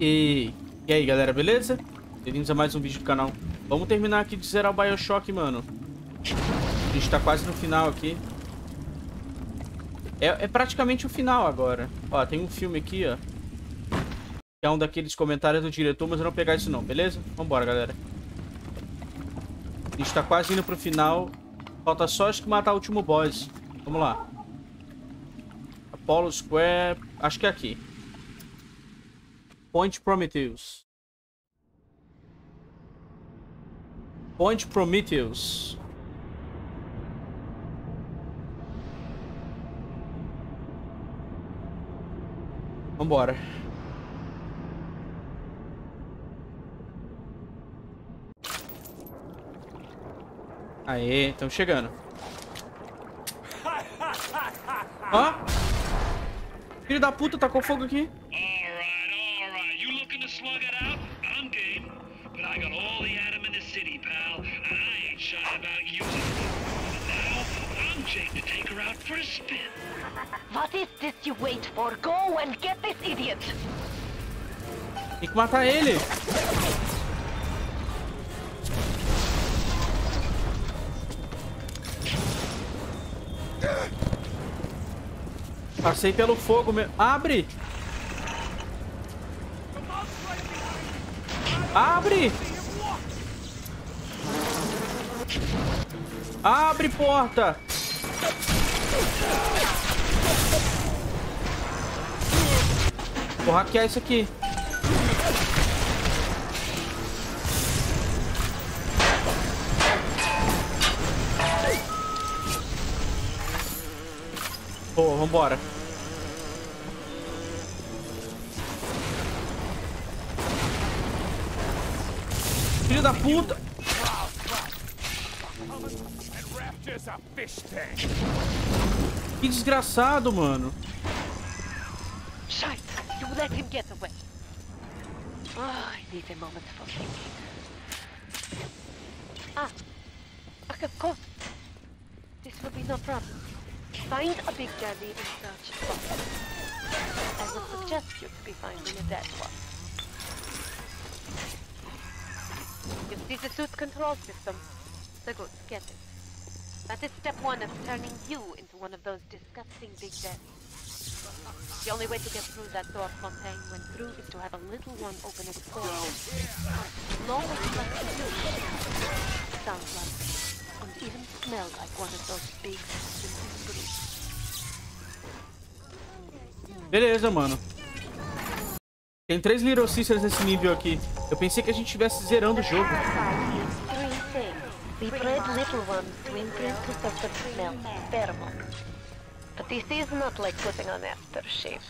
E... e aí, galera, beleza? Bem-vindos a mais um vídeo do canal. Vamos terminar aqui de zerar o Bioshock, mano. A gente tá quase no final aqui. É, é praticamente o final agora. Ó, tem um filme aqui, ó. Que é um daqueles comentários do diretor, mas eu não vou pegar isso não, beleza? Vambora, galera. A gente tá quase indo pro final. Falta só acho que matar o último boss. Vamos lá. Apollo Square... Acho que é aqui. Point Prometheus. Point Prometheus. Vambora. Aê, estamos chegando. Ó! Filho da puta, tacou fogo aqui. Jake to take her out for a spin. What is this you wait for? Go and get this idiot! Tem que matar ele. Passei pelo fogo mesmo. Abre! Abre! Abre porta! Vou hackear isso aqui. Pô, vambora. Filho da puta! Que desgraçado, mano. Let him get away. Oh, I need a moment for thinking. Ah, of course. This will be no problem. Find a big daddy and search for him. I would suggest you to be finding a dead one. You see the suit control system? So good, get it. That is step one of turning you into one of those disgusting big daddies. The only way to get through that door Fontaine when through is to have a little one open its door. No one to do. Sounds like and even smell like one of those big brutes. Beleza, mano. Tem três Little Sisters nesse nível aqui. Eu pensei que a gente estivesse zerando o jogo. We bred little ones to imprint to certain smells, pheromones. But this is not like putting on aftershave.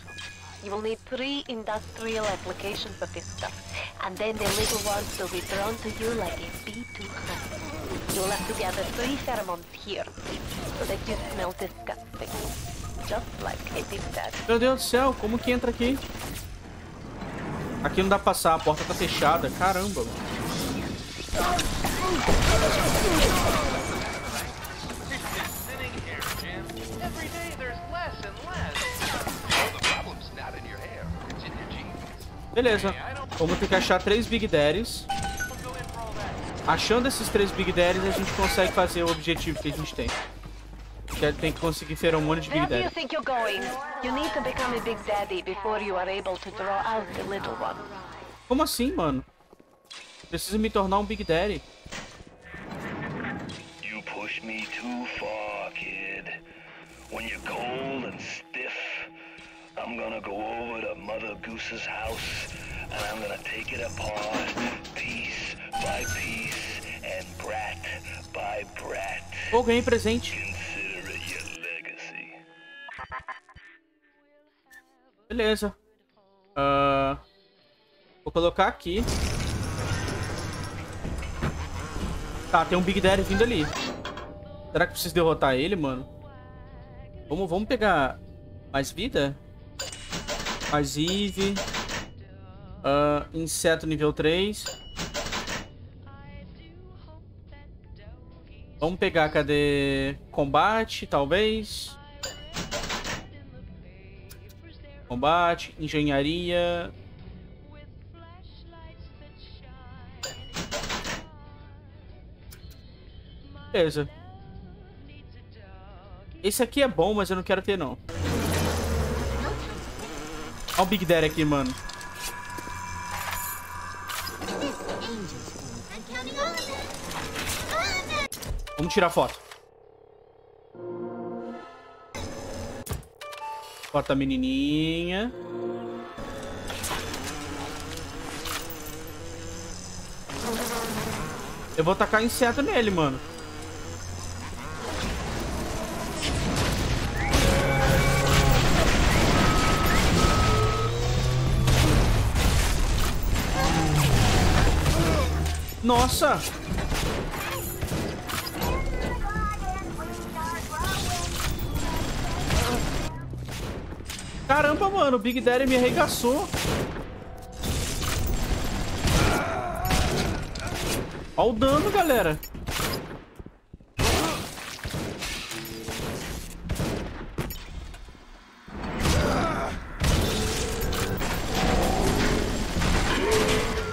You will need three industrial applications of this stuff, and then the little ones will be drawn to you like a bee to honey. You will have to gather three pheromones here, so that you smell disgusting. Just like a. Meu Deus do céu, como que entra aqui? Aqui não dá pra passar, a porta tá fechada. Caramba. mano. Beleza. Vamos ter que achar três Big Daddies. Achando esses três Big Daddies, a gente consegue fazer o objetivo que a gente tem. Que é- tem que conseguir feromônio de Big Where do you Daddy. think you're going? You need to become a big daddy before you are able to draw out the little one. Como assim, mano? Preciso me tornar um Big Daddy. You push me too far, kid. When you're cold and stiff, I'm gonna go over to Mother Goose's house and I'm gonna take it apart, piece by piece and brat by brat. Pô, ganhei presente. Beleza. Ah, vou colocar aqui. Tá, tem um Big Daddy vindo ali. Será que preciso derrotar ele, mano? Vamos, vamos pegar mais vida? Mas Eve. Uh, inseto nível 3. Vamos pegar, cadê? Combate, talvez. Combate, engenharia. Beleza. Esse aqui é bom, mas eu não quero ter, não. Olha o Big Daddy aqui, mano. Vamos tirar foto. Foto da menininha. Eu vou tacar inseto nele, mano. Nossa! Caramba, mano, o Big Daddy me arregaçou. Olha o dano, galera.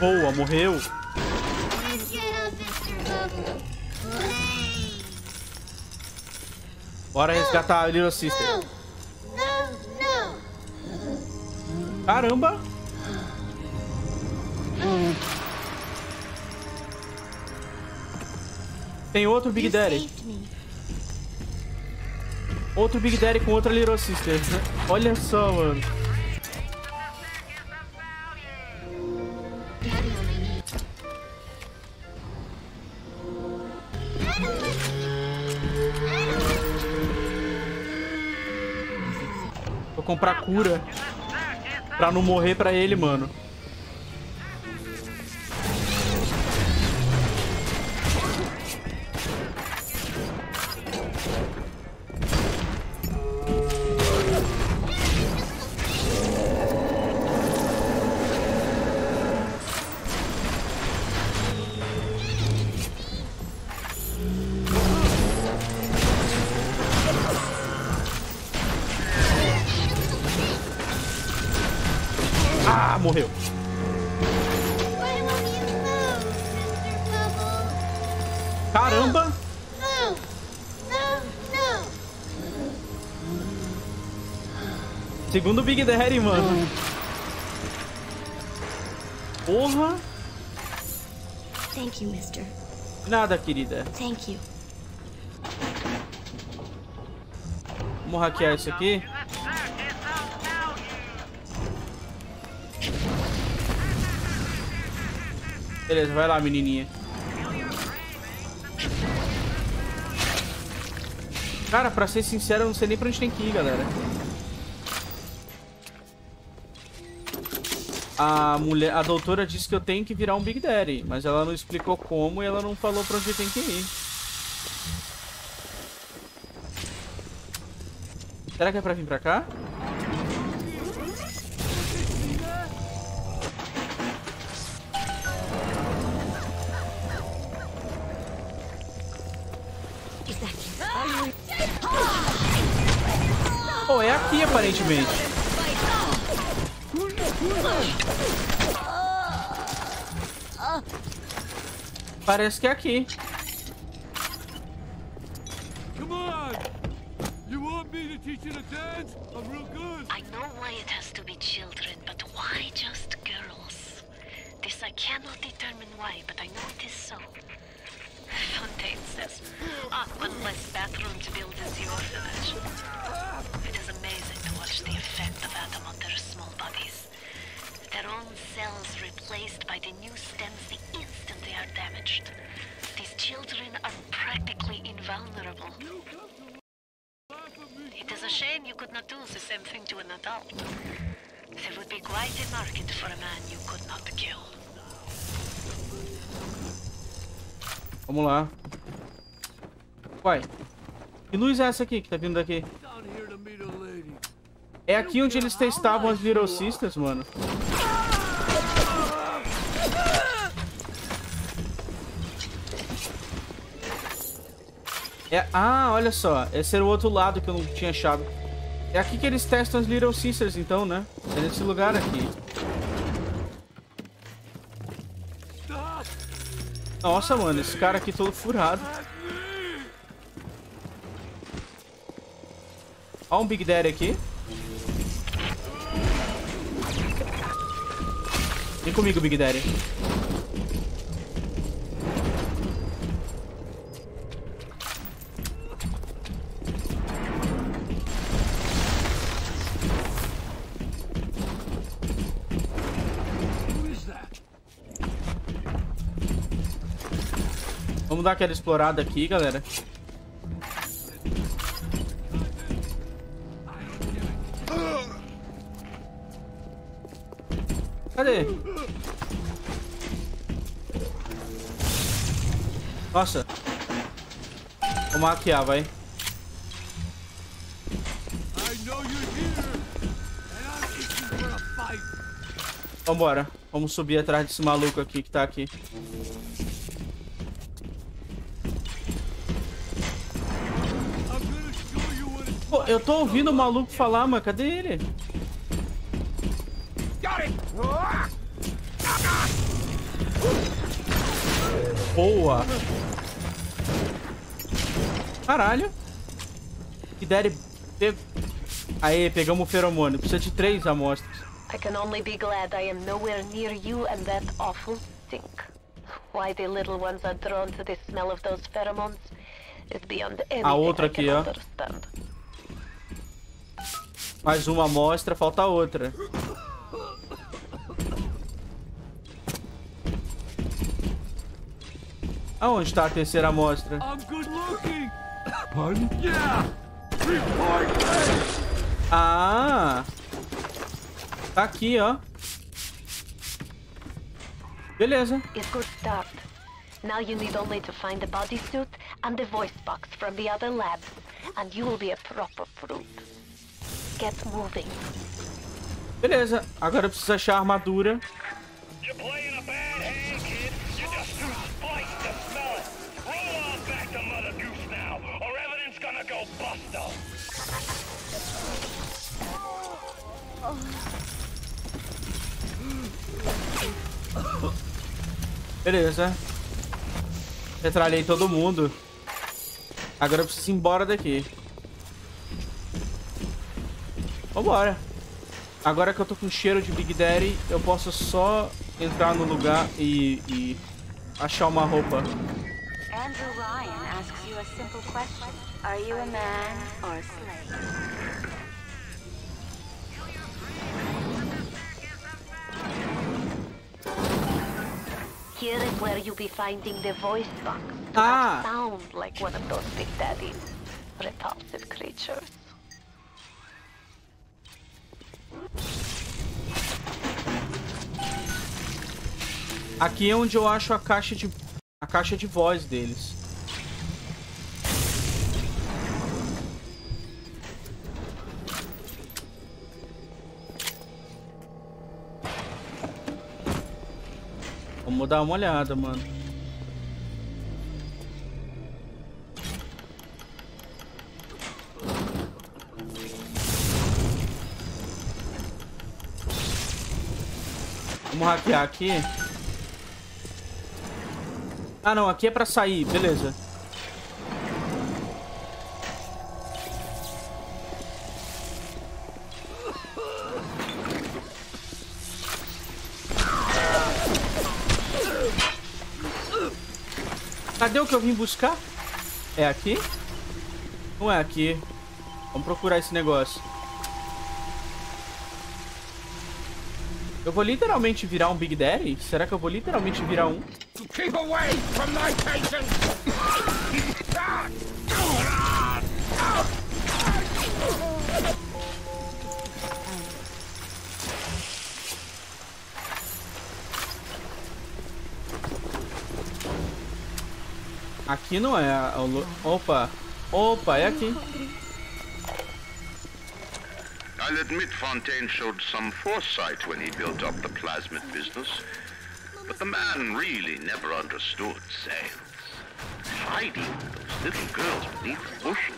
Boa, morreu. Bora resgatar a Little Sister. Caramba! Tem outro Big Daddy. Outro Big Daddy com outra Little Sister. Olha só, mano. Comprar cura. Pra não morrer pra ele, mano. Segundo Big Daddy, mano. Porra! Thank you, mister. Nada, querida. Thank you. Vamos hackear isso aqui. Beleza, vai lá, menininha. Cara, pra ser sincero, eu não sei nem pra onde tem que ir, galera. A mulher, a doutora disse que eu tenho que virar um Big Daddy, mas ela não explicou como e ela não falou pra onde tem que ir. Será que é pra vir pra cá? Pô, é aqui aparentemente. Parece que é aqui. Come on! You want me to teach you to dance? I'm real good. I know why it has to be children, but why just girls? This I cannot determine why, but I know it is so. Fontaine says, ah, one less bathroom to build in the orphanage. It is amazing to watch the effect of Adam on their small bodies. Their own cells replaced by the new stems the instant they are damaged. These children are practically invulnerable. It is a shame you could not do the same thing to an adult. There would be quite a market for a man you could not kill. Vamos lá. Uai. Que luz é essa aqui que tá vindo daqui? Down here to meet a lady. É aqui onde eles testavam as Little Sisters, mano. É, ah, olha só. Esse era o outro lado que eu não tinha achado. É aqui que eles testam as Little Sisters, então, né? É nesse lugar aqui. Nossa, mano, esse cara aqui todo furado. Olha um Big Daddy aqui. Vem comigo, Big Daddy. Vamos dar aquela explorada aqui, galera. Cadê? Nossa. Vamos maquiar, vai. Vambora. Vamos subir atrás desse maluco aqui que tá aqui. Eu tô ouvindo o maluco falar, mas cadê ele? Boa! Caralho! Que der Pe... Aê, pegamos o feromônio. Precisa de três amostras. I can only be glad I am nowhere near you and that awful stink. Why the little ones are drawn to the smell of those pheromones is beyond anything outra I can aqui, ó. understand. Mais uma amostra, falta outra. Aonde tá a terceira amostra? I'm good looking. Pardon? Yeah. Report. Ah! Tá aqui, ó. Beleza. It's good start. Now you need only to find the bodysuit and the voice box from the other labs, and you will be a proper fruit. Get moving. Beleza. Agora eu preciso achar a armadura. Beleza. Retralhei todo mundo. Agora eu preciso ir embora daqui. Vambora. Agora que eu tô com cheiro de Big Daddy, eu posso só entrar no lugar e, e achar uma roupa. Andrew Ryan asks you a simple question. Are you a man or a slave? Here is where you'll be finding the voice box. Ah. sound like one of those big daddies. Repulsive creatures. Aqui é onde eu acho a caixa de a caixa de voz deles. Vamos dar uma olhada, mano. Vamos hackear aqui. Ah, não. Aqui é pra sair. Beleza. Cadê o que eu vim buscar? É aqui? Não é aqui. Vamos procurar esse negócio. Eu vou literalmente virar um Big Daddy? Será que eu vou literalmente virar um? Keep away from my! Aqui não é. a- lu- Opa. Opa, é aqui. I'll admit Fontaine showed some foresight when he built up the plasmid business. But the man really never understood sales. Hiding those little girls beneath the bushel.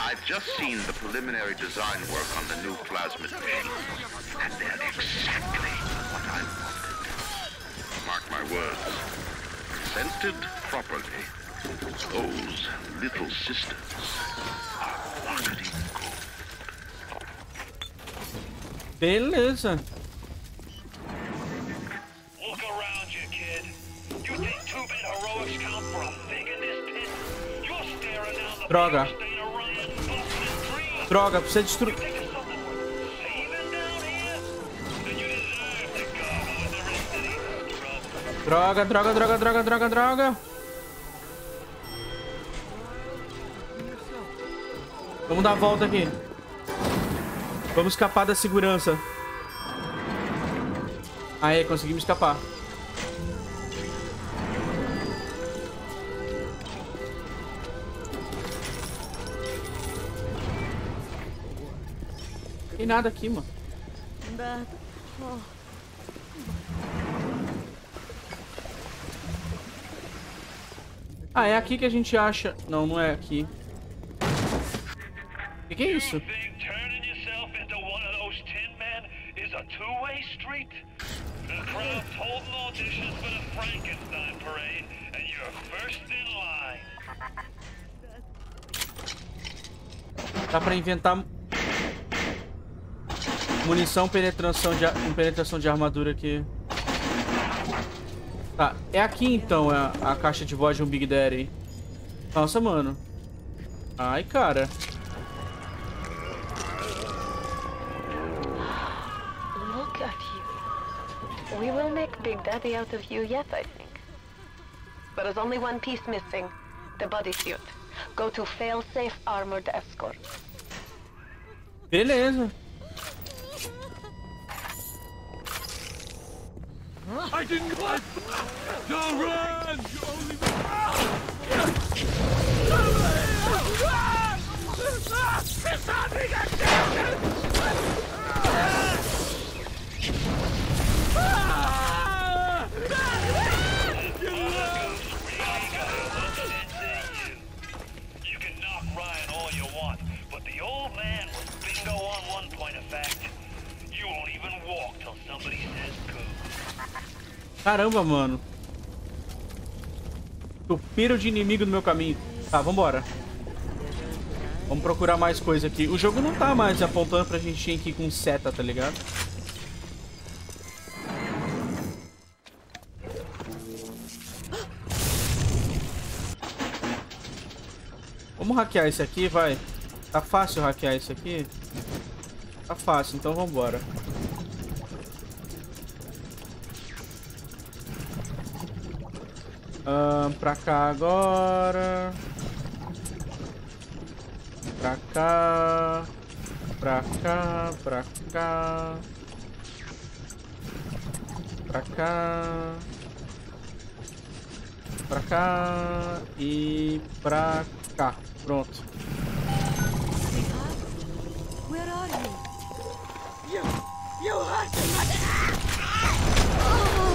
I've just seen the preliminary design work on the new plasmid machines, and they're exactly what I wanted. Mark my words. Scented properly, those little sisters are marketing the Droga. Droga, precisa destruir. Droga, droga, droga, droga, droga, droga. Vamos dar a volta aqui. Vamos escapar da segurança. Aê, conseguimos escapar. Tem nada aqui, mano. Ah, é aqui que a gente acha... Não, não é aqui. O que, que é isso? Crowd's holding auditions for the Frankenstein parade, and you're first in line. Dá pra inventar... Munição penetração de, penetração de armadura aqui. Tá, é aqui então a, a caixa de voz de um Big Daddy. Nossa, mano. Ai, cara. Big Daddy out of you yet, I think. But there's only one piece missing. The bodysuit. Go to fail-safe armored escort. Beleza. I didn't want. Don't run! You only. You Caramba, mano. Tupiro de inimigo no meu caminho. Tá, vambora. Vamos procurar mais coisa aqui. O jogo não tá mais apontando pra gente ir aqui com seta, tá ligado? Vamos hackear esse aqui, vai. Tá fácil hackear esse aqui? Tá fácil, então vambora. Ahn, pra cá agora. Pra cá. Pra cá, pra cá. Pra cá. Pra cá. E pra cá. Pronto. where are you? You, you hurt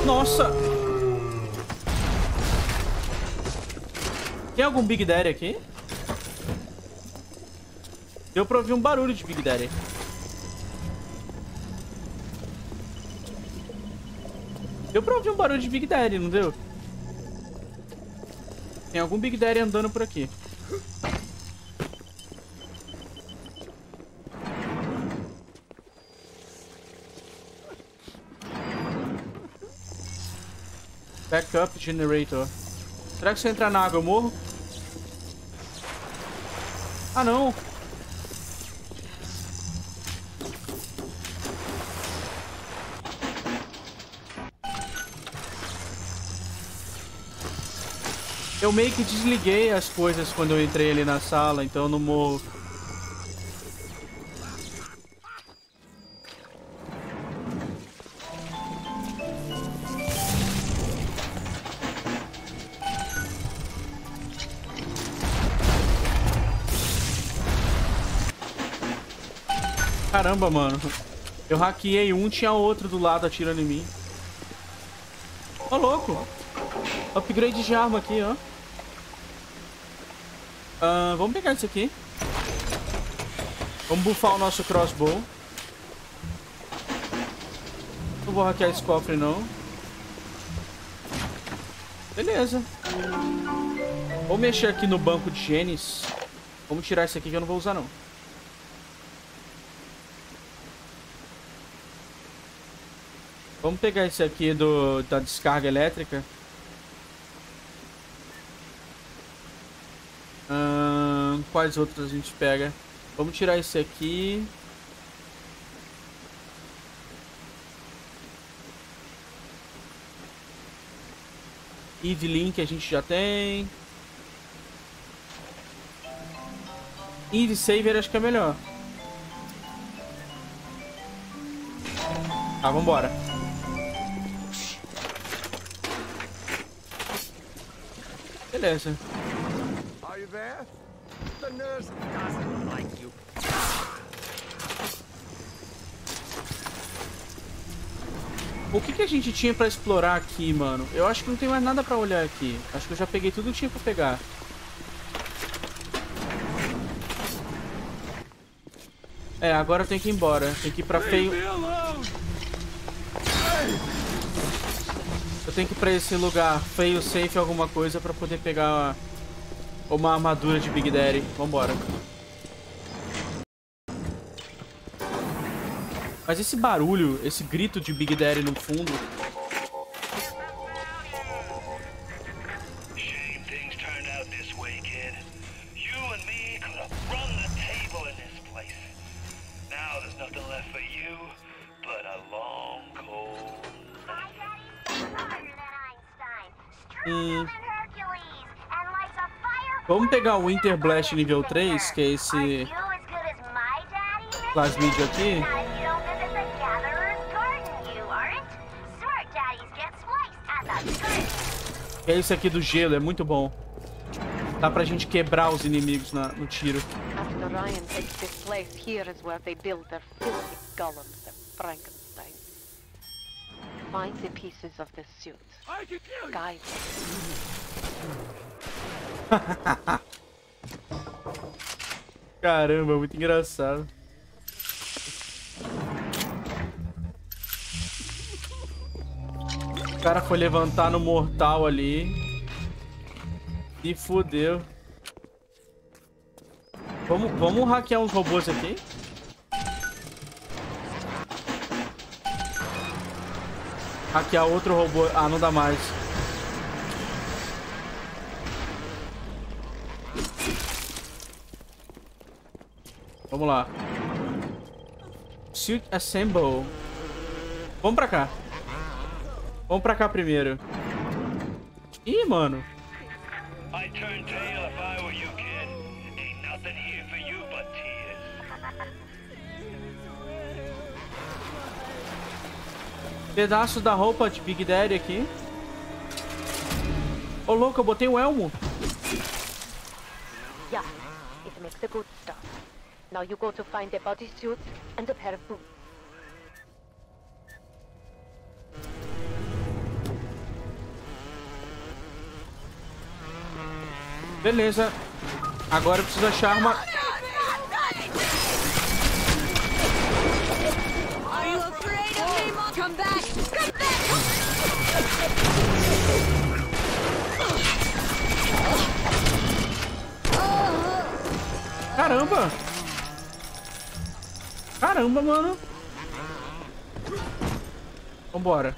Nossa! Tem algum Big Daddy aqui? Deu pra ouvir um barulho de Big Daddy. Deu pra ouvir um barulho de Big Daddy, não deu? Tem algum Big Daddy andando por aqui. Backup generator. Será que se eu entrar na água eu morro? Ah, não. Eu meio que desliguei as coisas quando eu entrei ali na sala, então eu não morro. Caramba, mano. Eu hackeei um, tinha outro do lado atirando em mim. Ô, louco. Upgrade de arma aqui, ó. Ah, vamos pegar isso aqui. Vamos buffar o nosso crossbow. Não vou hackear esse cofre, não. Beleza. Vou mexer aqui no banco de genes. Vamos tirar isso aqui que eu não vou usar, não. Vamos pegar esse aqui do, da descarga elétrica. Ahn, quais outros a gente pega? Vamos tirar esse aqui. Evelyn que a gente já tem. Eve Saver acho que é melhor. Tá, vambora. Beleza. Are you there? The nurse doesn't like you. O que, que a gente tinha pra explorar aqui, mano? Eu acho que não tem mais nada pra olhar aqui. Acho que eu já peguei tudo que tinha pra pegar. É, agora eu tenho que ir embora. Tem que ir pra feio. Eu tenho que ir pra esse lugar feio, safe, alguma coisa pra poder pegar uma armadura de Big Daddy. Vambora. Mas esse barulho, esse grito de Big Daddy no fundo. Pegar o Winter Blast nível 3, que é esse plasmídio aqui. Que é esse aqui do gelo, é muito bom. Dá pra gente quebrar os inimigos na- no tiro. After Ryan takes this place, here is where they build their filthy golems, their Frankenstein. Find the pieces of the suit. I can kill you. Guys, Caramba, muito engraçado. O cara foi levantar no mortal ali. E fudeu. Vamos, vamos hackear uns robôs aqui? Hackear outro robô. Ah, não dá mais. Vamos lá. Suit Assemble. Vamos pra cá. Vamos pra cá primeiro. Ih, mano. I'd turn tail if I were you, kid. Ain't nothing here for you but tears. Pedaço da roupa de Big Daddy aqui. Ô, louco, eu botei o elmo. yeah, it makes the good stuff. Now you go to find a bodysuit and a pair of boots. Beleza. Agora eu preciso achar uma... Come back! Come back! Caramba! Caramba, mano. Vambora.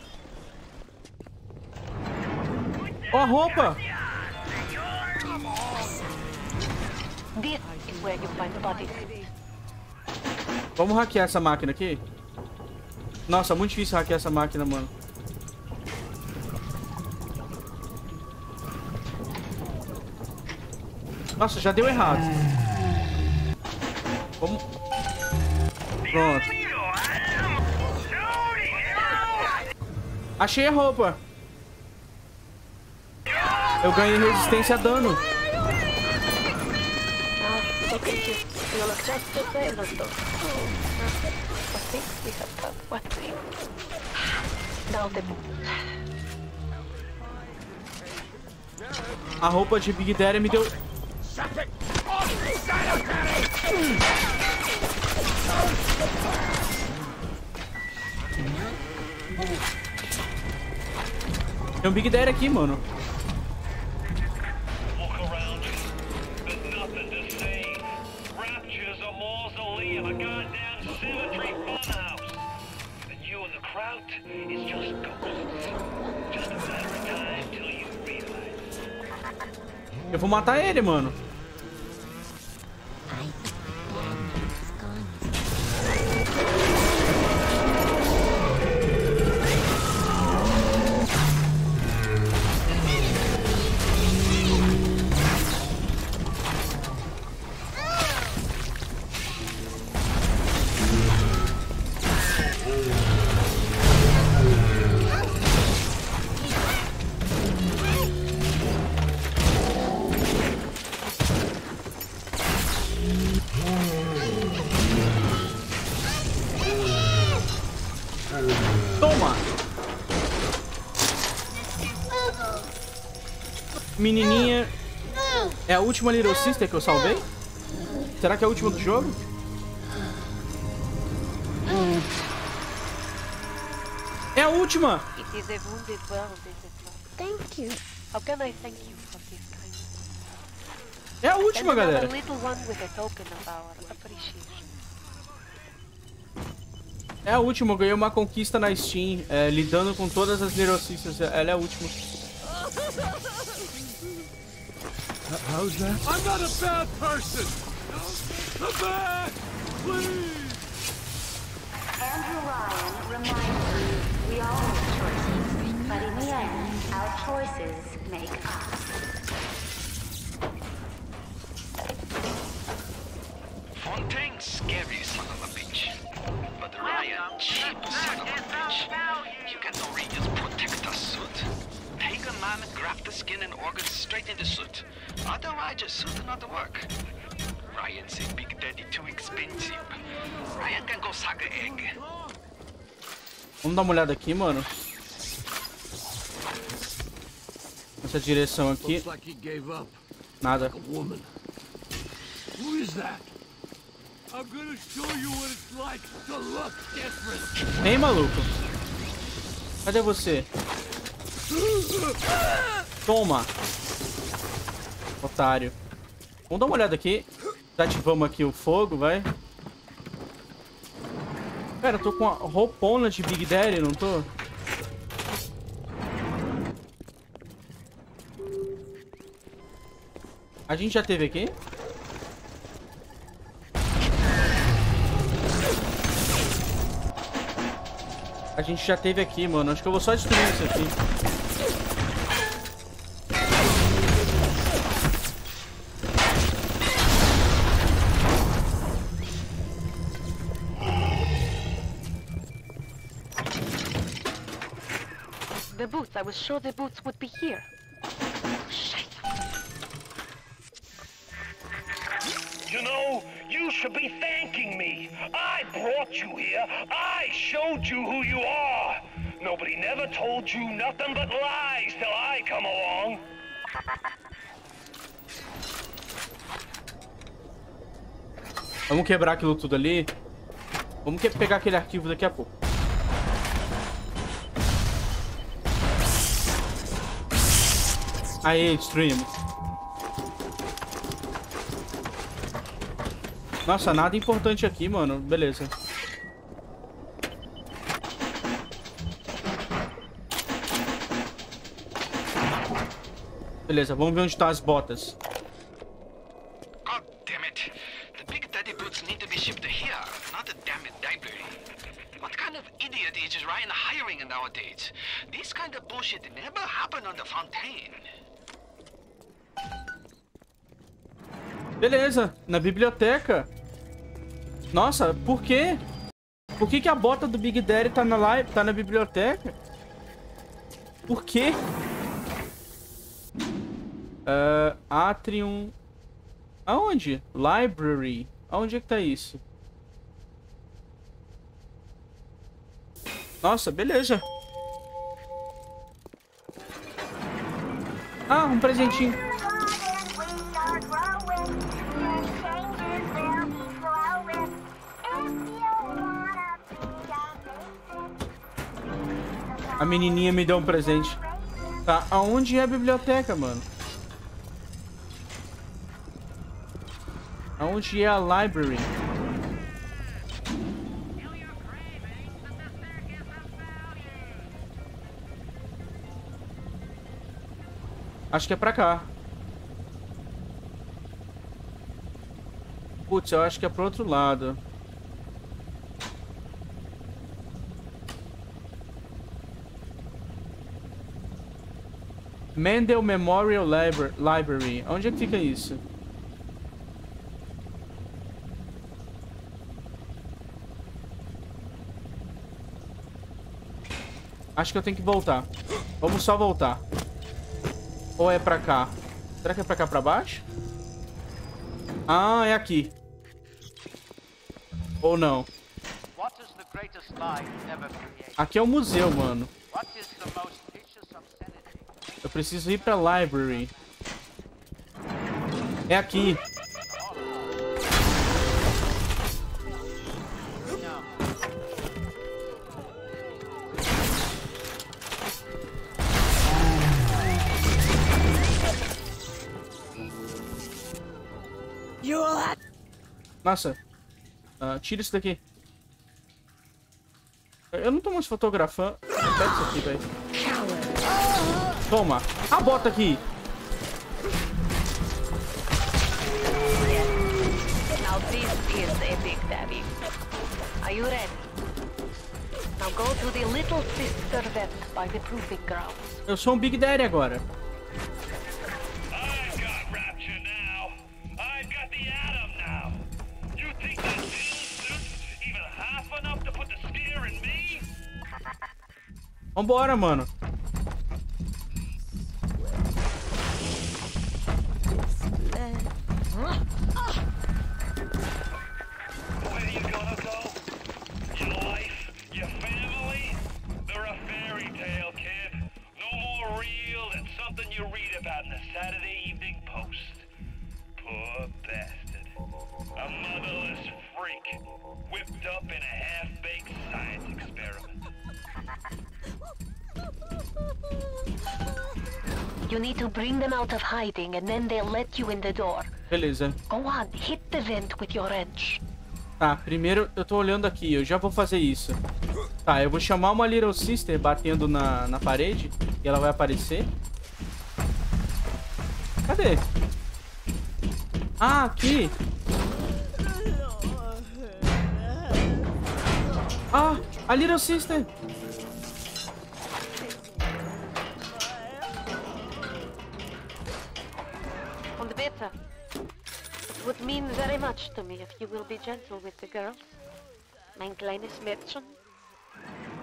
Ó a roupa! Vamos hackear essa máquina aqui? Nossa, muito difícil hackear essa máquina, mano. Nossa, já deu errado. Vamos... Pronto. Achei a roupa. Eu ganhei resistência a dano. A roupa de Big Daddy me deu... Tem um Big Daddy aqui, mano. Look around you. There's nothing última Little Sister que eu salvei? Será que é a última do jogo? É a última! It is a wounded world, is it not? Thank you. How can I thank you for this kindness? É a última, galera. little one with a token of our appreciation. É a última. Eu ganhei uma conquista na Steam. é, lidando com todas as Little Sisters. Ela é a última. How's that? I'm not a bad person! Come back! Please! Andrew Ryan reminds us we all make choices, but in the end, our choices make us. Fontaine, scary son of a bitch. But Ryan, cheap organs straight in the suit. Otherwise, your suit not work. Ryan say Big Daddy too expensive. Ryan can go suck a egg. Vamos dar uma olhada aqui, mano. Essa direção aqui. Looks like he gave up. Nada. A woman. Who is that? I'm gonna show you what it's like to look different. Ei, maluco. Cadê você? Toma. Otário. Vamos dar uma olhada aqui. Ativamos aqui o fogo, vai. Cara, eu tô com a roupona de Big Daddy, não tô? A gente já teve aqui? A gente já teve aqui, mano. Acho que eu vou só destruir isso aqui. Was sure the boots would be here. Shit. You know, you should be thanking me. I brought you here. I showed you who you are. Nobody never told you nothing but lies till I come along. Vamos quebrar aquilo tudo ali. Vamos que- pegar aquele arquivo daqui a pouco. Aí, destruímos. Nossa, nada importante aqui, mano. Beleza. Beleza, vamos ver onde estão as botas. Na biblioteca. Nossa, por quê? Por que, que a bota do Big Daddy tá na, live, tá na biblioteca? Por quê? Ah, Atrium... Aonde? Library. Aonde é que tá isso? Nossa, beleza. Ah, um presentinho. A menininha me deu um presente. Tá, aonde é a biblioteca, mano? Aonde é a library? Acho que é pra cá. Putz, eu acho que é pro outro lado. Mendel Memorial Libra- Library. Onde é que fica isso? Acho que eu tenho que voltar. Vamos só voltar. Ou é pra cá? Será que é pra cá pra baixo? Ah, é aqui. Ou não? Aqui é o museu, mano. What is the most vicious obscenity? Eu preciso ir pra library. É aqui. Nossa. Ah, tira isso daqui. Eu não tô mais fotografando. Pega isso aqui, velho. Toma. A bota aqui. Now this is a Big Daddy. Are you ready? Now go to the little sister vent by the proving grounds. Eu sou um Big Daddy agora. I've got You need to bring them out of hiding and then they'll let you in the door. Beleza. Go on, hit the vent with your wrench. Tá, primeiro eu tô olhando aqui. Eu já vou fazer isso. Tá, eu vou chamar uma Little Sister batendo na, na parede. E ela vai aparecer. Cadê? Ah, aqui. Ah, a Little Sister.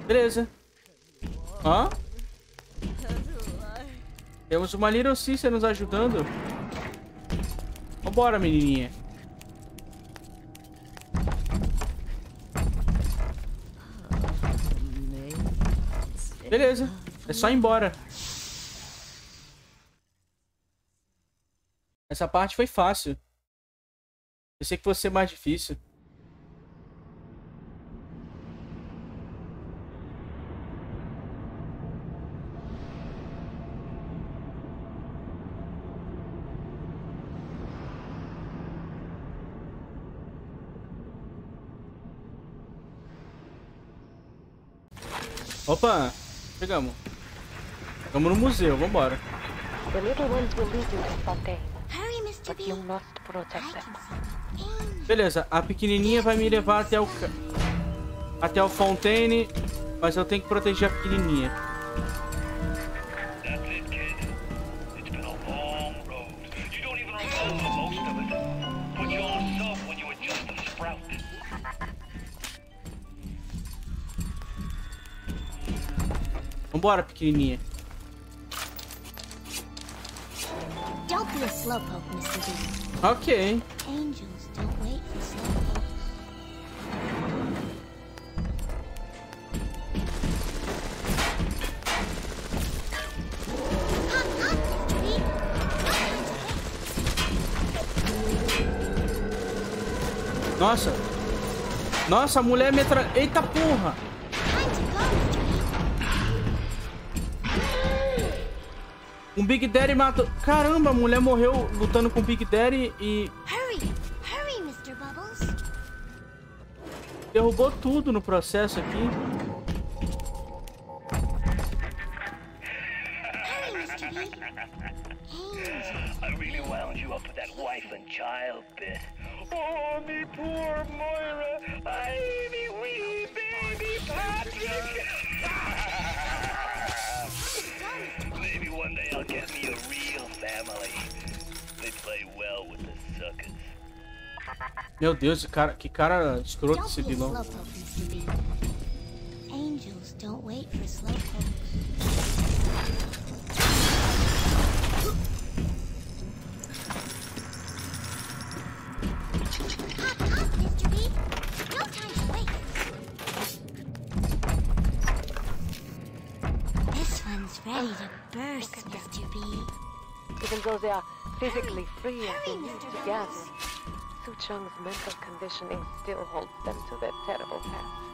Beleza. Hã? Temos uma Little Sister nos ajudando. Vambora, menininha. Beleza. É só ir embora. Essa parte foi fácil. Pensei que fosse ser mais difícil. Opa, chegamos. Estamos no museu, vambora. The little ones will lead you to Fontaine, Beleza, a pequenininha vai me levar até o até o Fontaine, mas eu tenho que proteger a pequenininha. That's it, be a slowpoke, Mr. B. Ok. Angels don't wait for. Nossa. Nossa, a mulher metra... Eita porra. Big Daddy matou... Caramba, a mulher morreu lutando com o Big Daddy e Hurry! Hurry, Mr. Bubbles! derrubou tudo no processo aqui. Meu Deus, que cara, que cara escroto esse vilão. Angels don't wait for slowpokes. Hop, hop, Mr. B. No time to waste. This one's ready to burst, Mr. B. Even though they are physically free and they Hurry, Su Chung's mental conditioning still holds them to their terrible task.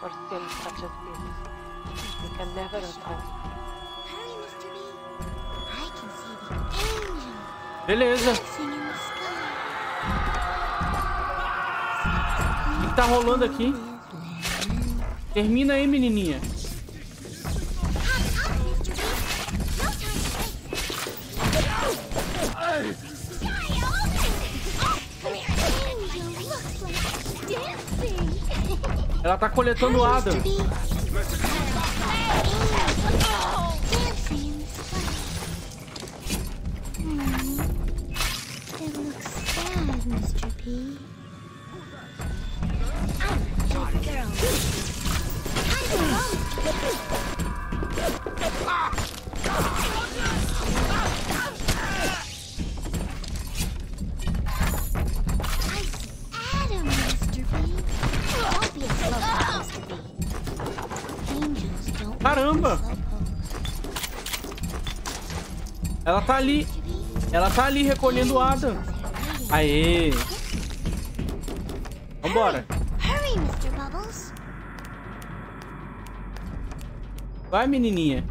For sins such as this, we can never atone. Beleza. O que, que tá rolando aqui? Termina aí, menininha. Ela tá coletando Adam. Tá ali. Ela tá ali recolhendo o Adam. Aê. Vambora. Hurry, Mr. Bubbles. Vai, menininha.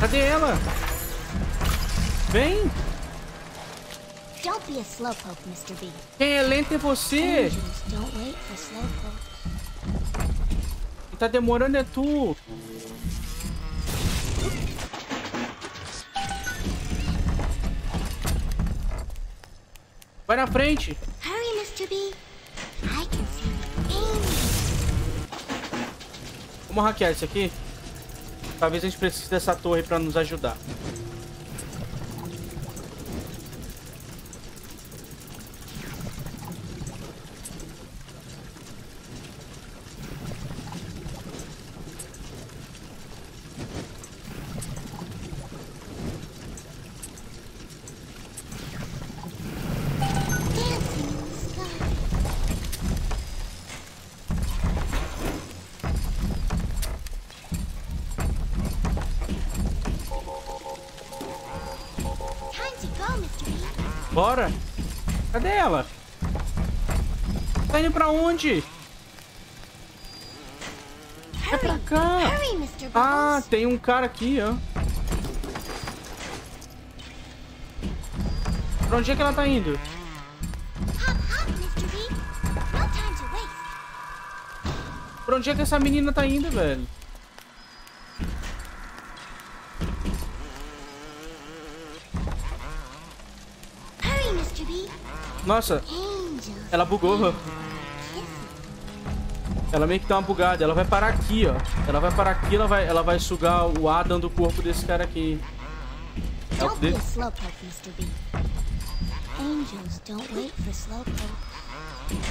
Cadê ela? Vem. Quem é lento é você. Quem tá demorando é tu. Vai na frente. Hurry, Mr. B. I can see. Vamos hackear isso aqui? Talvez a gente precise dessa torre pra nos ajudar. Pra onde? É pra cá. Ah, tem um cara aqui, ó. Pra onde é que ela tá indo? Pra onde é que essa menina tá indo, velho? Nossa, ela bugou. Ela meio que tá uma bugada. Ela vai parar aqui, ó. Ela vai parar aqui, ela vai, ela vai sugar o Adam do corpo desse cara aqui. É o dele.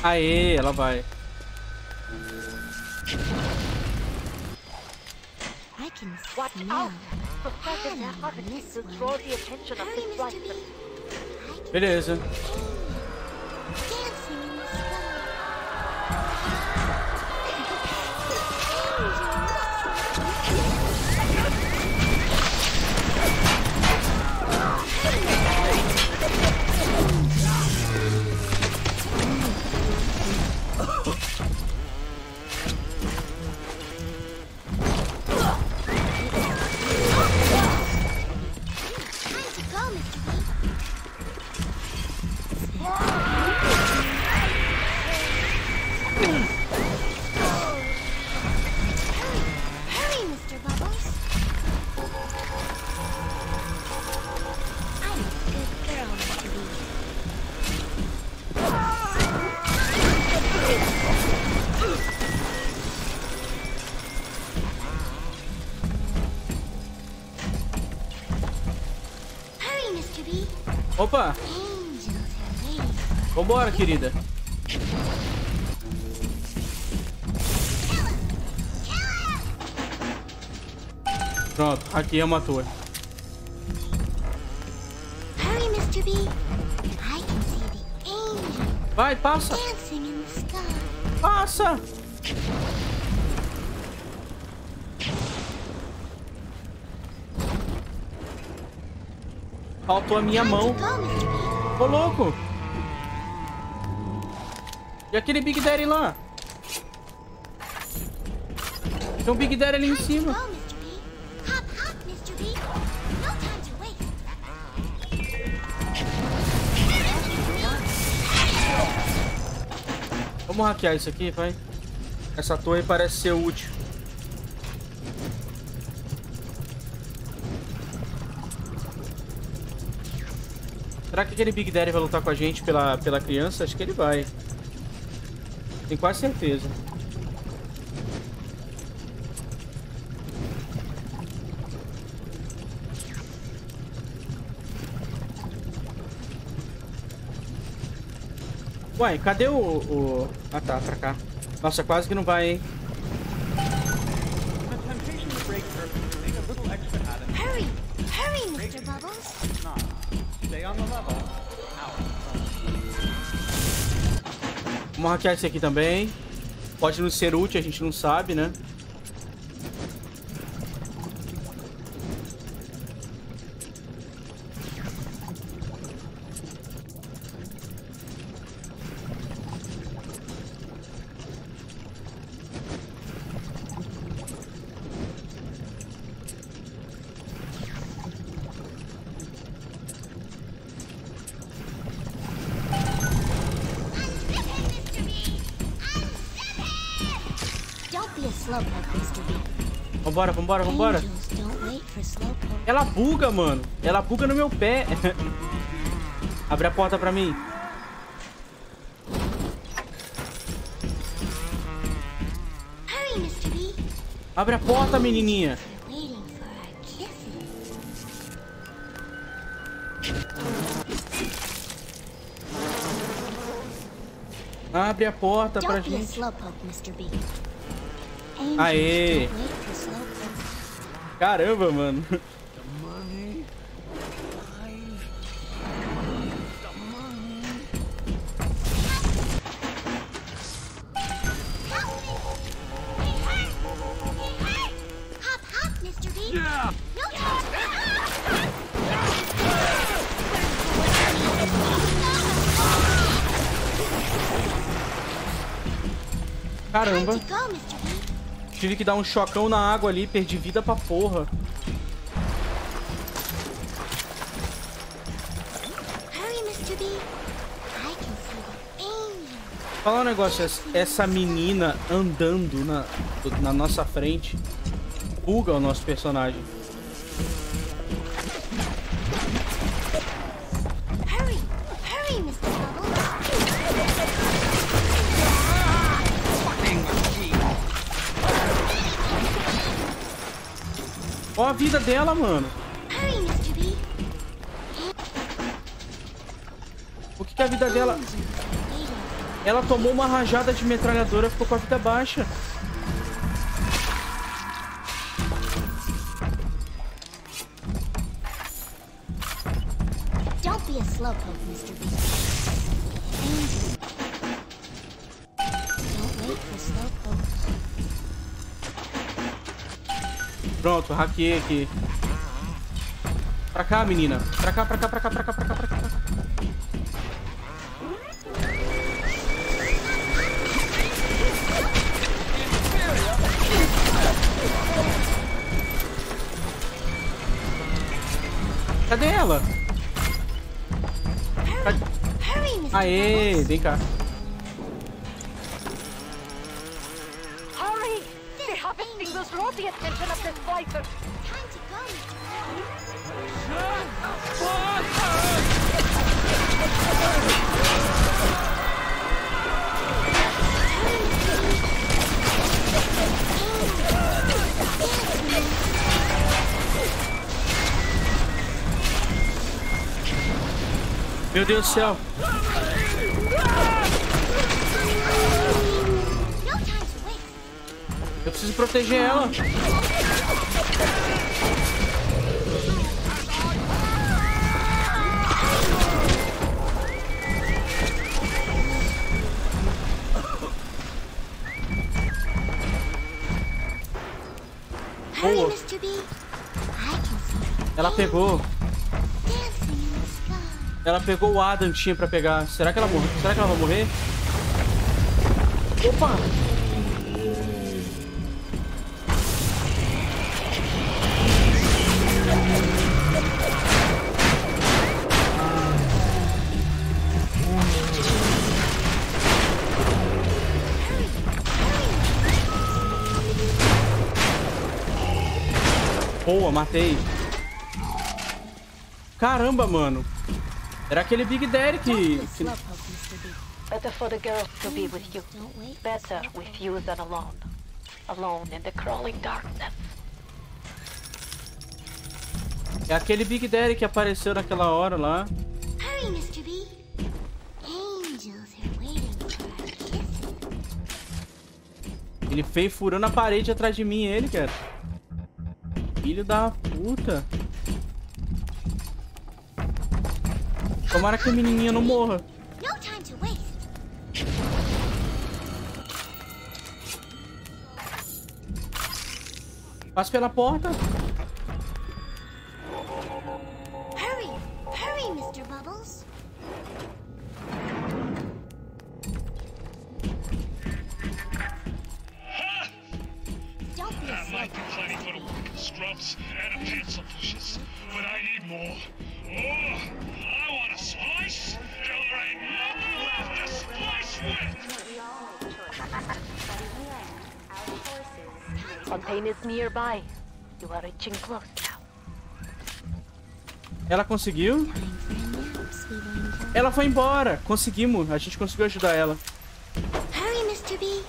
Aê, ela vai. I can Watch out! Will draw the attention of the. Beleza. Opa! Vambora, querida. Pronto, hackeamos a torre. Hurry, Mr. B. I can see the angel Vai, passa! dancing in the sky. Passa! Faltou a minha mão. Ô, louco! E aquele Big Daddy lá? Tem um Big Daddy ali em cima. Vamos hackear isso aqui, vai. Essa torre parece ser útil. Será que aquele Big Daddy vai lutar com a gente pela, pela criança? Acho que ele vai. Tenho quase certeza. Uai, cadê o, o... Ah tá, pra cá. Nossa, quase que não vai, hein? Vamos hackear esse aqui também. Pode não ser útil, a gente não sabe, né? Vambora, vambora, vambora. Ela buga, mano. Ela buga no meu pé. Abre a porta pra mim. Abre a porta, menininha. Abre a porta pra gente. Aê. Caramba, mano. Tive que dar um chocão na água ali, perdi vida pra porra. Falar um negócio, essa- essa menina andando na, na nossa frente buga o nosso personagem. Vida dela, mano. O que, que a vida dela... Ela tomou uma rajada de metralhadora, ficou com a vida baixa. Don't be a slowpoke, Mr. B. Don't wait for slowpokes. Pronto, hackeei aqui. Pra cá, menina. Pra cá, pra cá, pra cá, pra cá, pra cá, pra cá. pra cá. Cadê ela? Cadê? Aê, vem cá. Deus do céu. Eu preciso proteger ela. Boa. Ela pegou. Ela pegou o Adam tinha pra pegar. Será que ela morreu? Será que ela vai morrer? Opa! Boa, matei. Caramba, mano. Era aquele Big Daddy que... que... Better for the girls to be with you. Better with you than alone. Alone in the crawling darkness. É aquele Big Daddy que apareceu naquela hora lá. Hurry, Mr. B. Angels are waiting for. Ele veio furando a parede atrás de mim, ele, cara. Filho da puta. Tomara que a menininha não morra. No time to waste. Passa pela porta. Hurry, hurry, Mr. Bubbles. Don't be a plenty for the scrubs and the pencil pushers, but I need more. Oh, Fontaine is nearby. You are reaching close now. Ela conseguiu. Ela foi embora. Conseguimos. A gente conseguiu ajudar ela. Hurry, Mr. B. I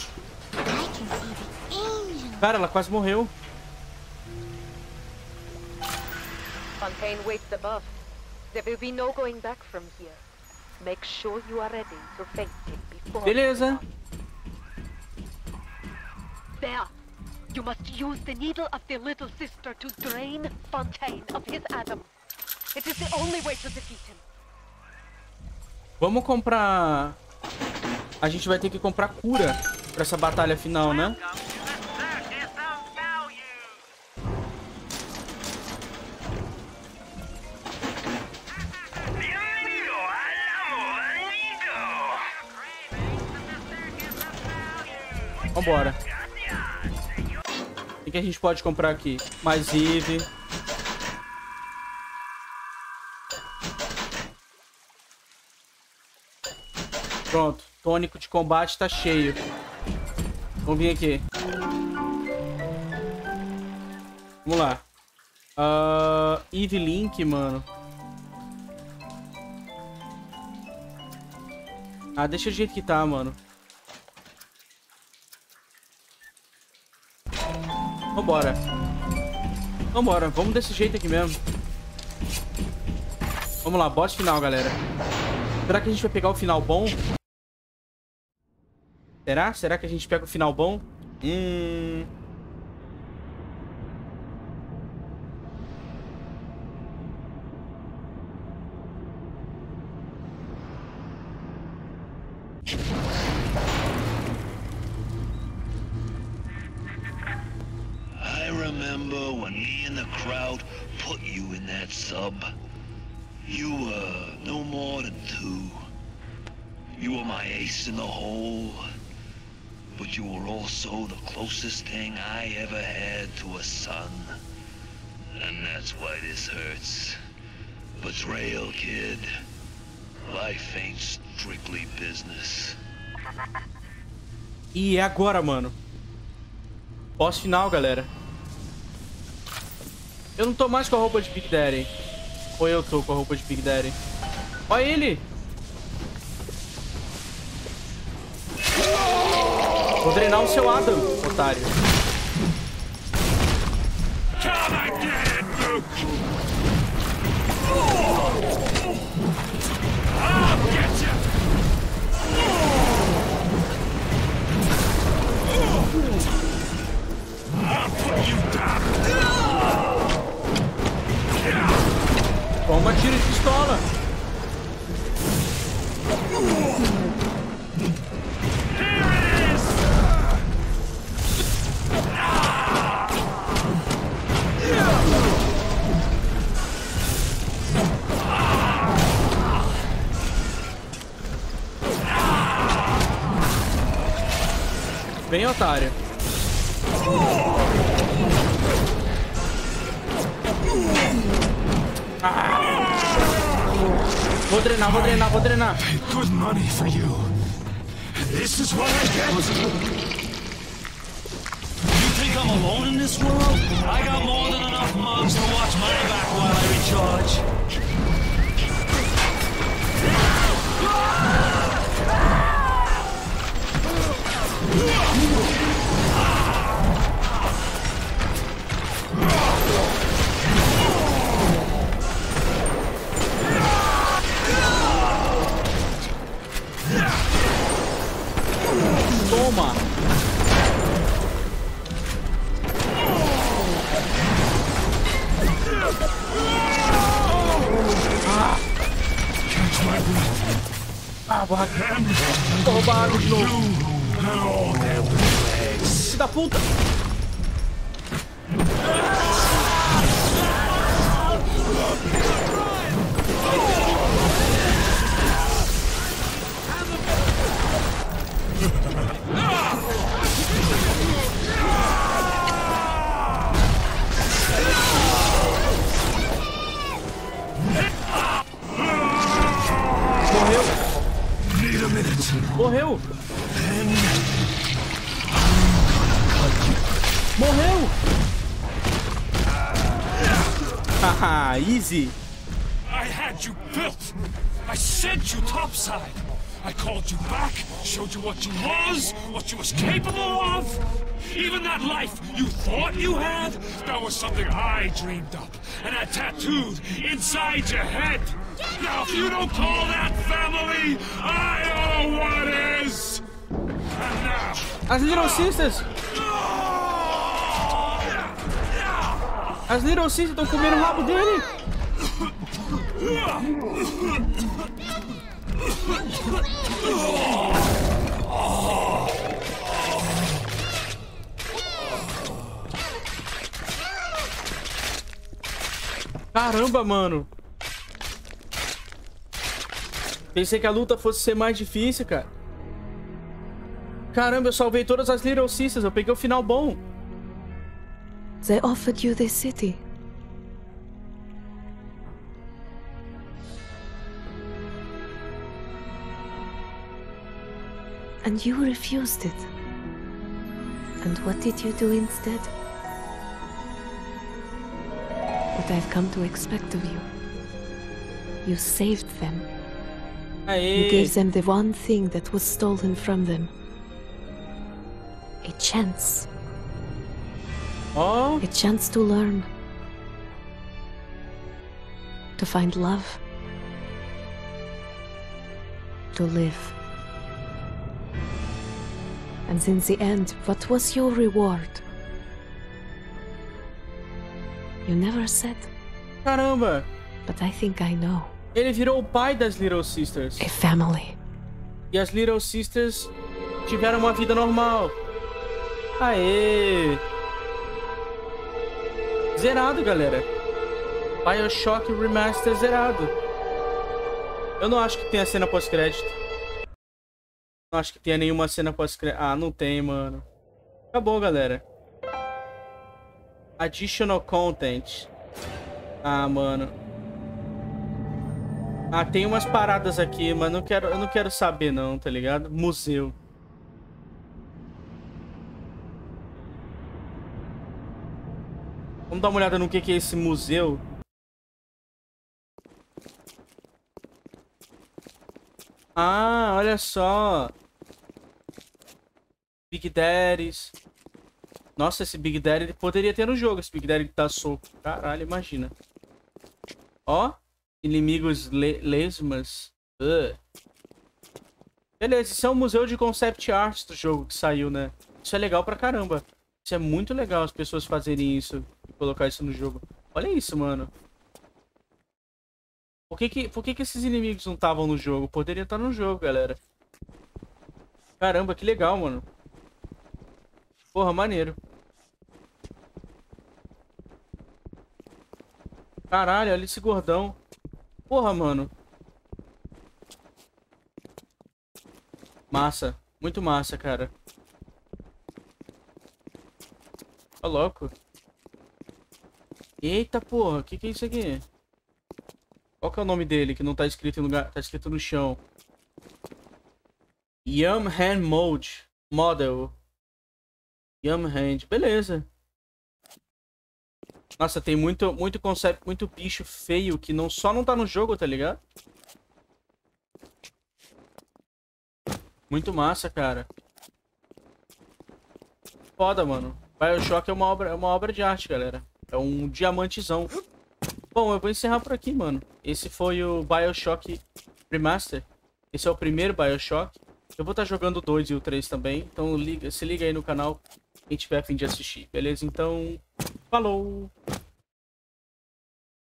can see the angels. Cara, ela quase morreu. Fontaine waits above. There will be no going back from here. Make sure you are ready to face him before. Beleza. There. You must use the needle of the little sister to drain Fontaine of his Adam. It is the only way to defeat him. Vamos comprar... A gente vai ter que comprar cura pra essa batalha final, né? Vambora. O que, a gente pode comprar aqui? Mais Eve. Pronto. Tônico de combate tá cheio. Vamos vir aqui. Vamos lá. Uh, Eve Link, mano. Ah, deixa do jeito que tá, mano. Vambora. Vambora, vamos desse jeito aqui mesmo. Vamos lá, boss final, galera. Será que a gente vai pegar o final bom? Será? Será que a gente pega o final bom? Hum... You were my ace in the hole. But you were also the closest thing I ever had to a son. And that's why this hurts. Betrayal, kid. Life ain't strictly business. E é agora, mano. Boss final, galera. Eu não tô mais com a roupa de Big Daddy. Ou eu tô com a roupa de Big Daddy. Olha ele! Vou drenar o seu Adam, Otário. Vou drenar, vou drenar, vou drenar. Good money for you. This is what I get. You think I'm alone in this world? I got more than enough to watch my back while I recharge. Easy. I had you built. I sent you topside. I called you back, showed you what you was, what you was capable of. Even that life you thought you had, that was something I dreamed up and had tattooed inside your head. Now, if you don't call that family, I know what is. And now, As Little ah! Sisters. Ah! As Little Sisters estão comendo o rabo dele. Caramba, mano. Pensei que a luta fosse ser mais difícil, cara. Caramba, eu salvei todas as Little Sisters. Eu peguei o final bom. They offered you this city. And you refused it. And what did you do instead? What I've come to expect of you. You saved them. Aê. You gave them the one thing that was stolen from them. A chance. A chance to learn. To find love. To live. And in the end, what was your reward? You never said, Caramba. but I think I know. Ele virou o pai das Little Sisters. A family. E as Little Sisters tiveram uma vida normal. Aê! Zerado, galera. Bioshock Remaster zerado. Eu não acho que tenha cena pós-crédito. Não acho que tenha nenhuma cena pós-crédito. Ah, não tem, mano. Acabou, galera. Additional content. Ah, mano. Ah, tem umas paradas aqui, mas não quero, eu não quero saber não, tá ligado? Museu. Vamos dar uma olhada no que, que é esse museu. Ah, olha só. Big Daddies. Nossa, esse Big Daddy poderia ter no jogo, esse Big Daddy que dá soco. Caralho, imagina. Ó, inimigos le lesmas. Beleza, isso é um museu de concept art do jogo que saiu, né? Isso é legal pra caramba. Isso é muito legal as pessoas fazerem isso e colocar isso no jogo. Olha isso, mano. Por que que, por que, que esses inimigos não estavam no jogo? Poderia estar no jogo, galera. Caramba, que legal, mano. Porra, maneiro. Caralho, olha esse gordão. Porra, mano. Massa. Muito massa, cara. Tá louco. Eita, porra. Que, que é isso aqui? Qual que é o nome dele que não tá escrito no lugar, tá escrito no chão? Yum Hand Mode Model. Yum Hand. Beleza. Nossa, tem muito, muito conceito, muito bicho feio que não, só não tá no jogo, tá ligado? Muito massa, cara. Foda, mano. Bioshock é uma obra, é uma obra de arte, galera. É um diamantezão. Bom, eu vou encerrar por aqui, mano. Esse foi o Bioshock Remaster. Esse é o primeiro Bioshock. Eu vou estar tá jogando o 2 e o 3 também. Então liga, se liga aí no canal quem tiver a fim de assistir. Beleza? Então, falou!